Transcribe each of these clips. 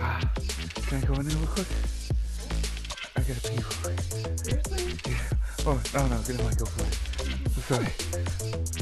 Ah, Can I go in there real quick? I gotta pee real quick. Seriously? Yeah. Oh, no, no, get in my go for it. I'm sorry.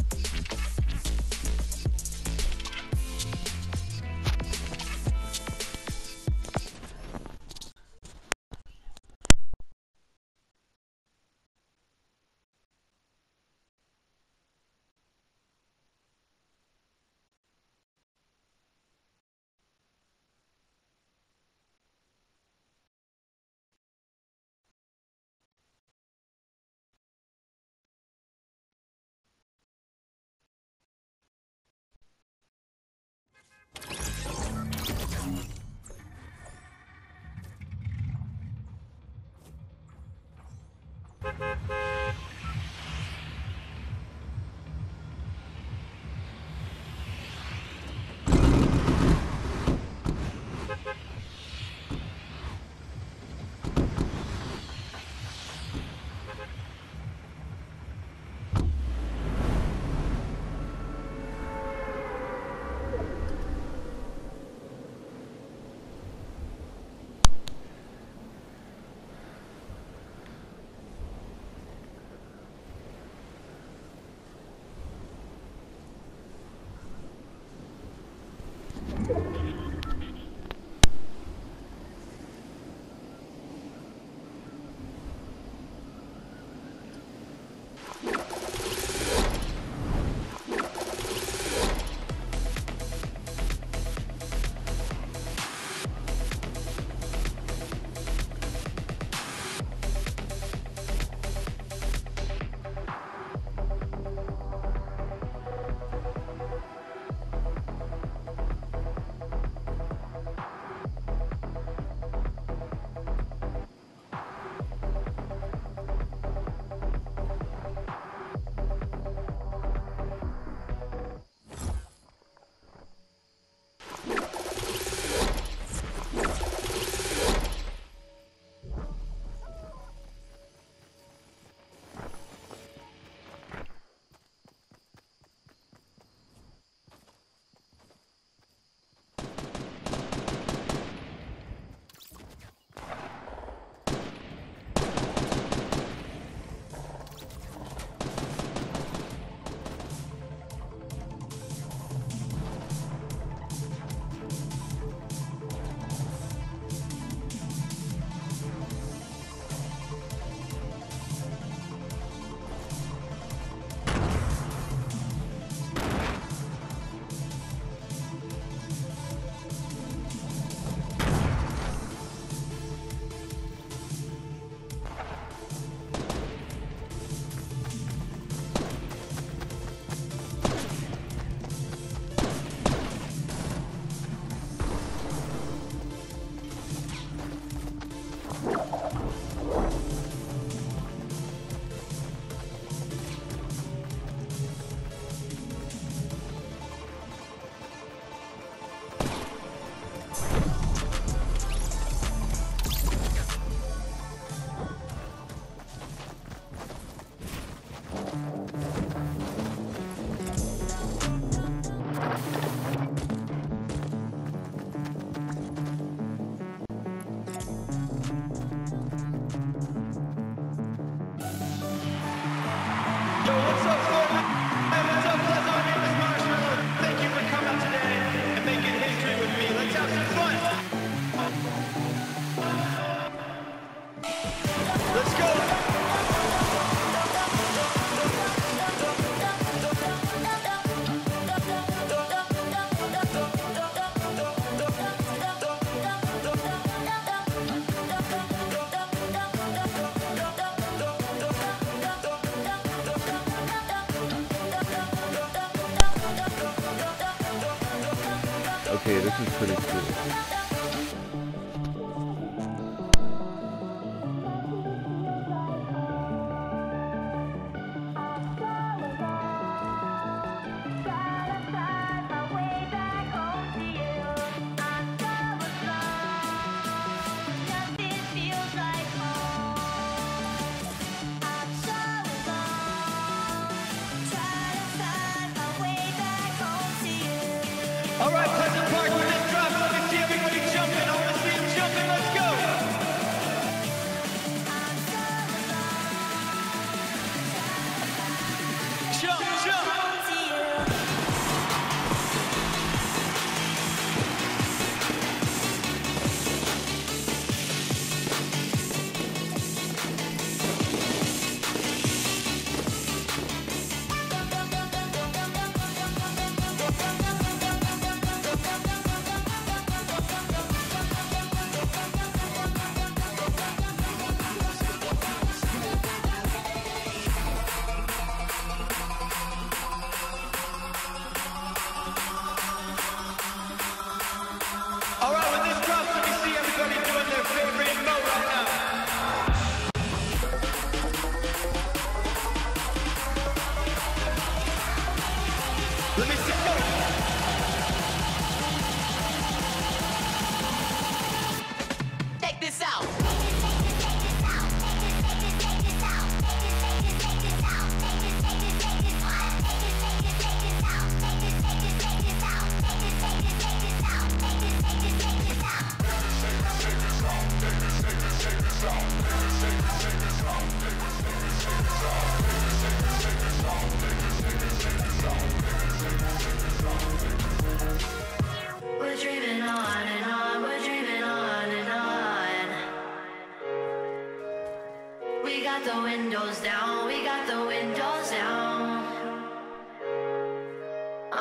Okay, this is pretty cool.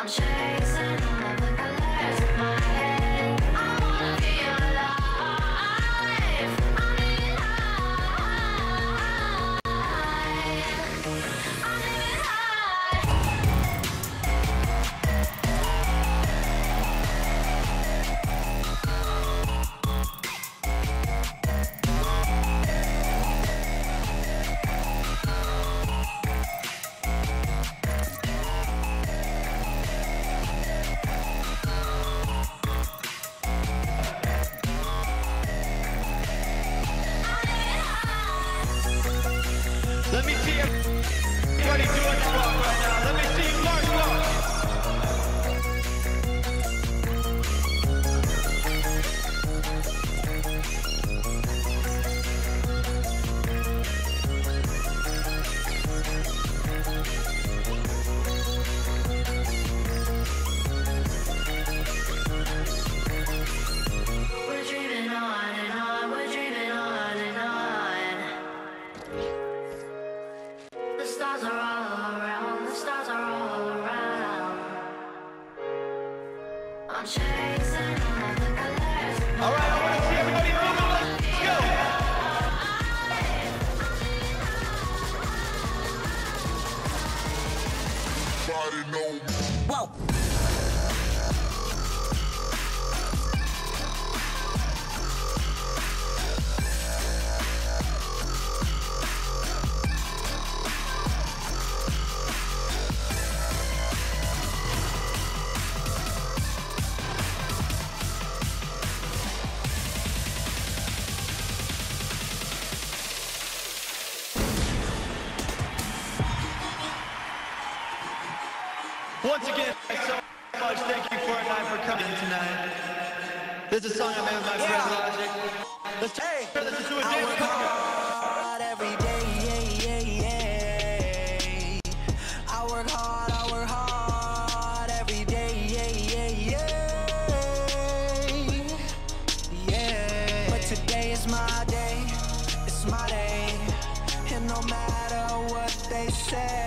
I'm everybody doing? the Once again, thanks so much. Thank you Fortnite for coming tonight. This is a song I made with my friend Logic. Let's take hey, this is to a hard every day, yeah, yeah, yeah. I work hard, I work hard every day, yeah, yeah, yeah. Yeah. But today is my day, it's my day. And no matter what they say,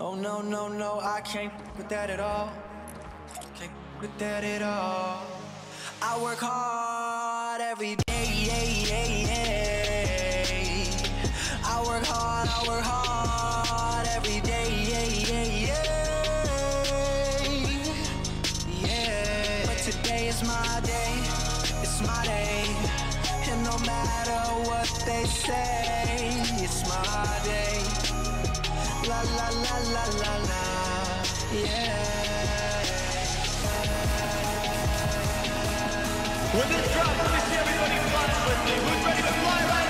Oh no, no, no, I can't with that at all. Can't with that at all. I work hard every day, yeah, yeah, yeah. I work hard, I work hard every day, yeah, yeah, yeah. Yeah. But today is my day, it's my day. And no matter what they say, it's my day. La la la la la la, yeah. When this drops, let me see everybody flying with me. Who's ready to fly right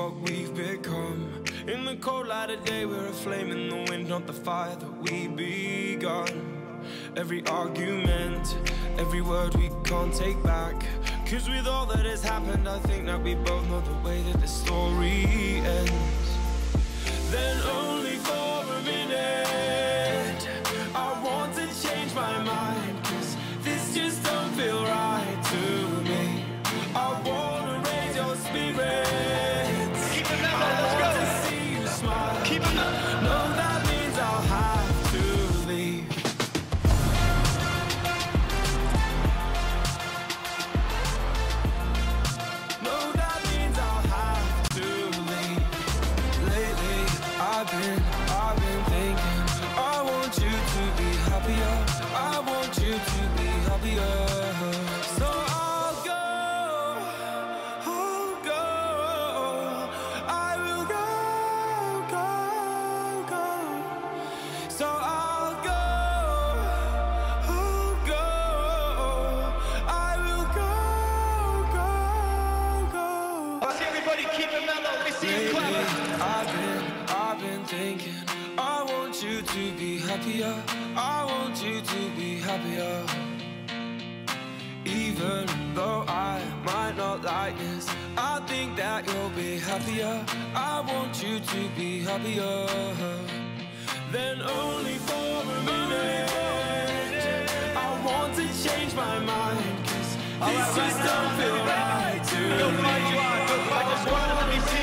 what we've become. In the cold light of day, we're a flame in the wind, not the fire that we begun. Every argument, every word we can't take back. Cause with all that has happened, I think that we both know the way that the story ends. Then only I think that you'll be happier. I want you to be happier Then only for a minute. I want to change my mind Cause this just don't feel right, to me. Just wanna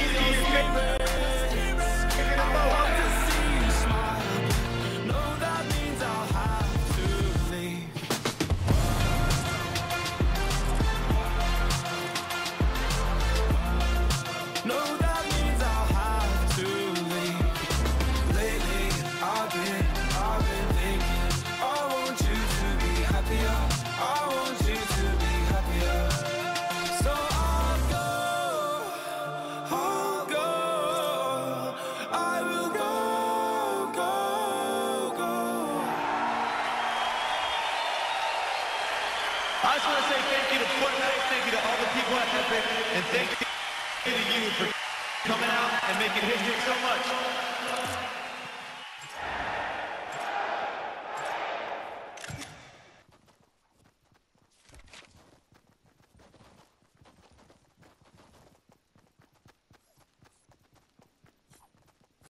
just want to say thank you to Fortnite, thank you to all the people at Epic, and thank you to you for coming out and making history so much.